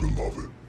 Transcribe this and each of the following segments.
beloved.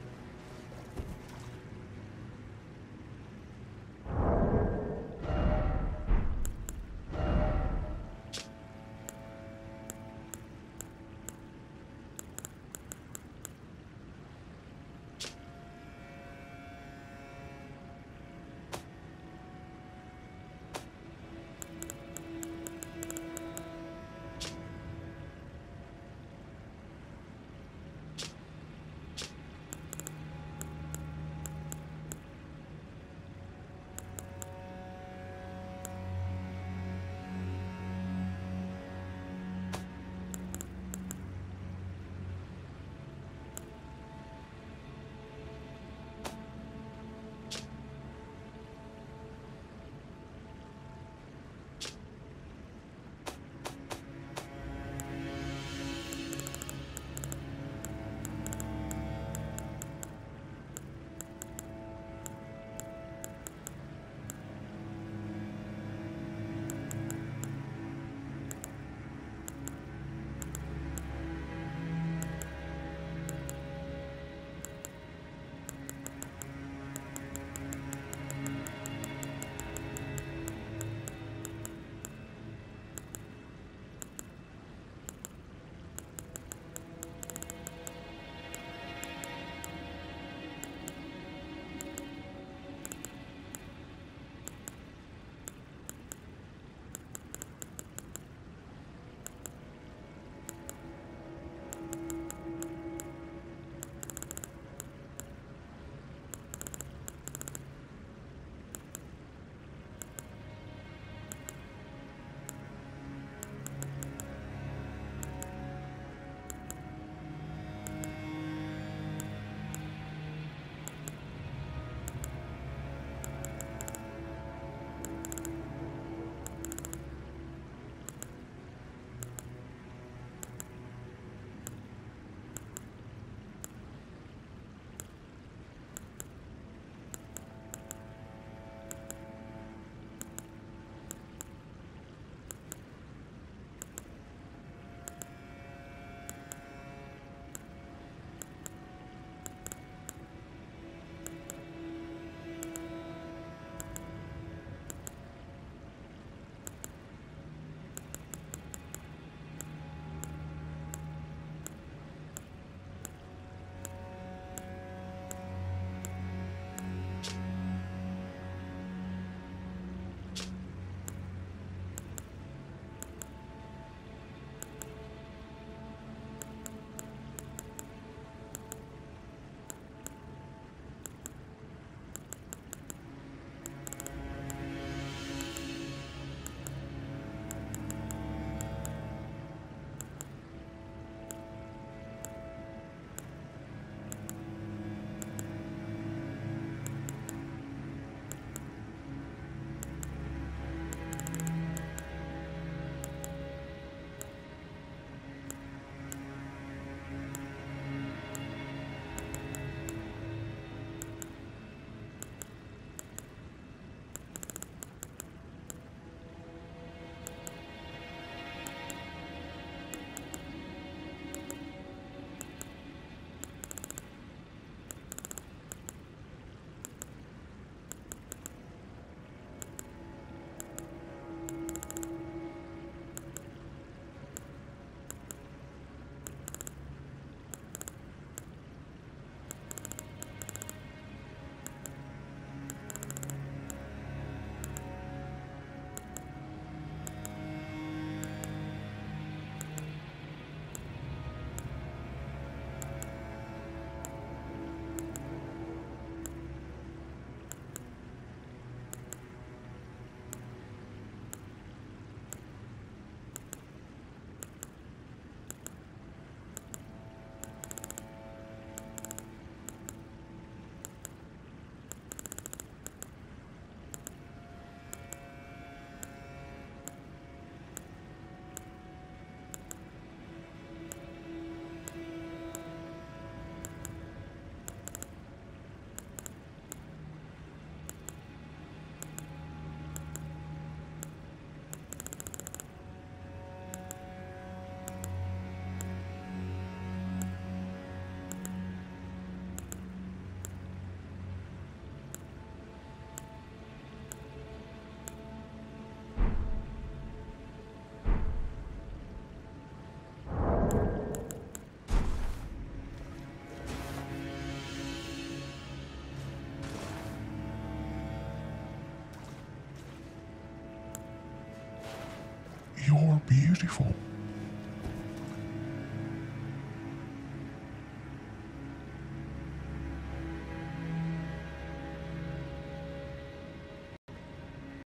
de fome.